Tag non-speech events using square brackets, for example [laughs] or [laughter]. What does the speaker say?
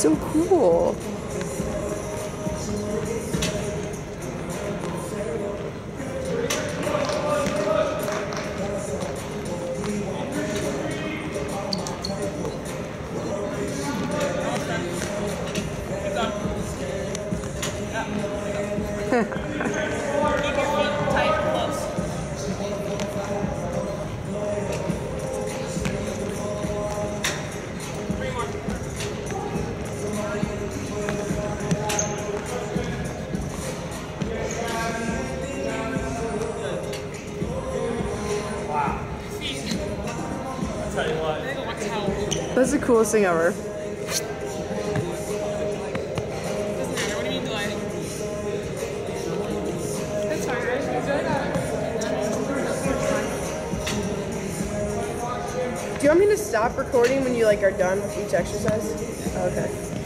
so cool. [laughs] That's the coolest thing ever. Do you want me to stop recording when you like are done with each exercise? Okay.